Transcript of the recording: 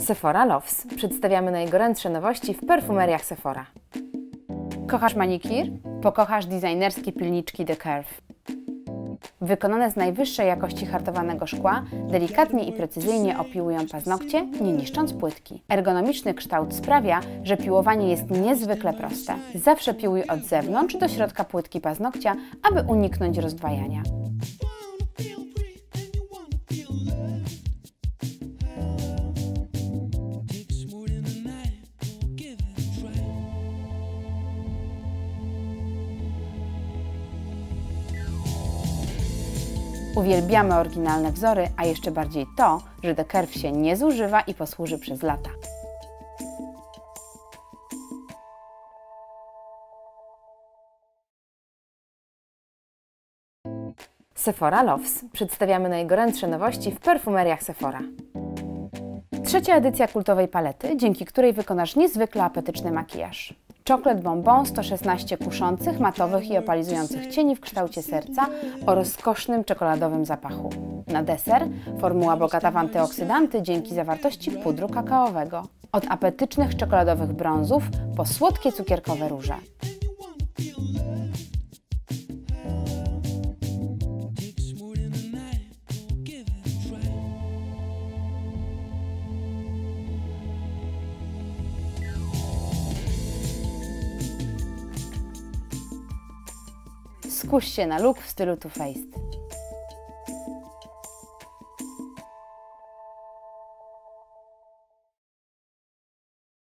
Sephora Loves. Przedstawiamy najgorętsze nowości w perfumeriach Sephora. Kochasz manikir? Pokochasz designerskie pilniczki The Curve. Wykonane z najwyższej jakości hartowanego szkła, delikatnie i precyzyjnie opiłują paznokcie, nie niszcząc płytki. Ergonomiczny kształt sprawia, że piłowanie jest niezwykle proste. Zawsze piłuj od zewnątrz do środka płytki paznokcia, aby uniknąć rozdwajania. Uwielbiamy oryginalne wzory, a jeszcze bardziej to, że Curve się nie zużywa i posłuży przez lata. Sephora Loves. Przedstawiamy najgorętsze nowości w perfumeriach Sephora. Trzecia edycja kultowej palety, dzięki której wykonasz niezwykle apetyczny makijaż. Czoklet Bonbon 116 kuszących, matowych i opalizujących cieni w kształcie serca o rozkosznym czekoladowym zapachu. Na deser formuła bogata w antyoksydanty dzięki zawartości pudru kakaowego. Od apetycznych czekoladowych brązów po słodkie cukierkowe róże. Skuś się na look w stylu Too Faced.